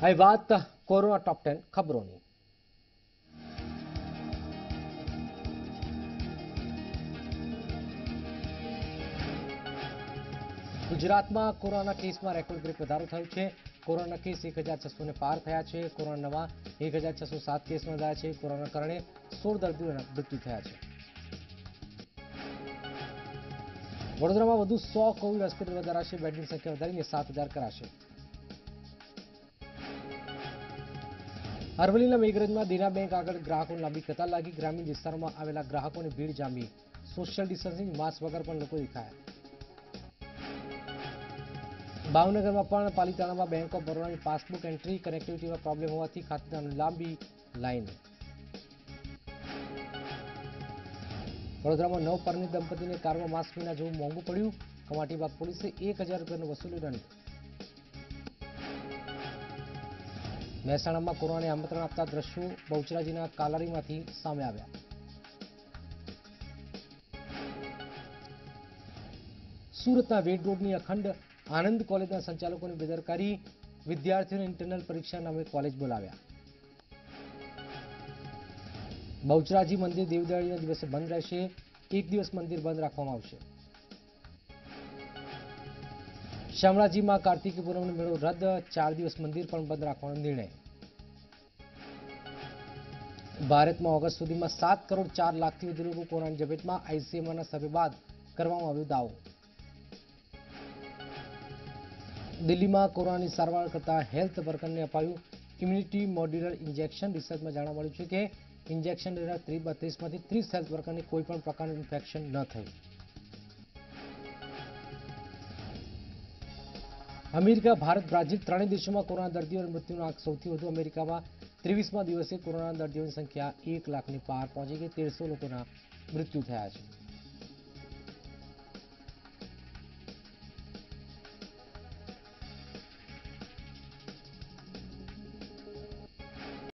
હવે વાત corona top ten ખબરોની ગુજરાતમાં કોરોના કેસમાં રેકોર્ડ બ્રેક વધારો થયો છે. કોરોના કેસ એક હજાર છસોને પાર થયા છે. કોરોના નવા એક હજાર છસો સાત કેસ નોંધાયા છે. કોરોના કારણે સોળ દર્દીઓના મૃત્યુ થયા છે. વડોદરામાં વધુ સો કોવિડ હોસ્પિટલ વધારાશે. બેડની સંખ્યા વધારીને સાત હજાર કરાશે. અરવલ્લીના મેઘરજમાં દેના બેંક આગળ ગ્રાહકોની લાંબી કતાર લાગી. ગ્રામીણ વિસ્તારોમાં આવેલા ગ્રાહકોની ભીડ જામી. સોશિયલ ડિસ્ટન્સિંગ, માસ્ક વગર પણ લોકો દેખાયા ભાવનગરમાં પણ પાલિતાણામાં બેંક ઓફ બરોડાની પાસબુક એન્ટ્રી કનેક્ટિવિટીમાં પ્રોબ્લેમ હોવાથી ખાતેદારની લાંબી લાઈન. વડોદરામાં નવ પરણિત દંપતીને કારમાં માસ્ક વિના જવું મોંઘું પડ્યું. કમાટીબાગ પોલીસે એક હજાર રૂપિયાનો વસૂલી દંડ મહેસાણામાં કોરોનાને આમંત્રણ આપતા દ્રશ્યો બહુચરાજીના કાલારીમાંથી સામે આવ્યા. સુરતના વેડ રોડની અખંડ આનંદ કોલેજના સંચાલકોની બેદરકારી, વિદ્યાર્થીઓને ઇન્ટરનલ પરીક્ષા નામે કોલેજ બોલાવ્યા. બહુચરાજી મંદિર દેવદાળીના દિવસે બંધ રહેશે. એક દિવસ મંદિર બંધ રાખવામાં આવશે. શામળાજીમાં કાર્તિકી પૂનમનો મેળો રદ. ચાર દિવસ મંદિર પણ બંધ રાખવાનો નિર્ણય. ભારતમાં ઓગસ્ટ સુધીમાં સાત કરોડ ચાર લાખથી વધુ લોકો કોરોનાની ઝપેટમાં આઈસીએમઆરના સભ્ય બાદ કરવામાં આવ્યો દાવો. દિલ્હીમાં કોરોનાની સારવાર કરતા હેલ્થ વર્કરને અપાયું ઇમ્યુનિટી મોડ્યુલર ઇન્જેક્શન. રિસર્ચમાં જાણવા મળ્યું છે કે ઇન્જેક્શન લેનાર ત્રીસ બત્રીસમાંથી ત્રીસ હેલ્થ વર્કરને કોઈ પણ પ્રકારનું ઇન્ફેક્શન ન થયું. અમેરિકા, ભારત, બ્રાઝિલ ત્રણેય દેશોમાં કોરોના દર્દીઓ અને મૃત્યુનો આંક સૌથી વધુ અમેરિકામાં ત્રેવીસમાં દિવસે કોરોના દર્દીઓની સંખ્યા એક લાખની પાર પહોંચી ગઈ. તેરસો લોકોના મૃત્યુ થયા છે.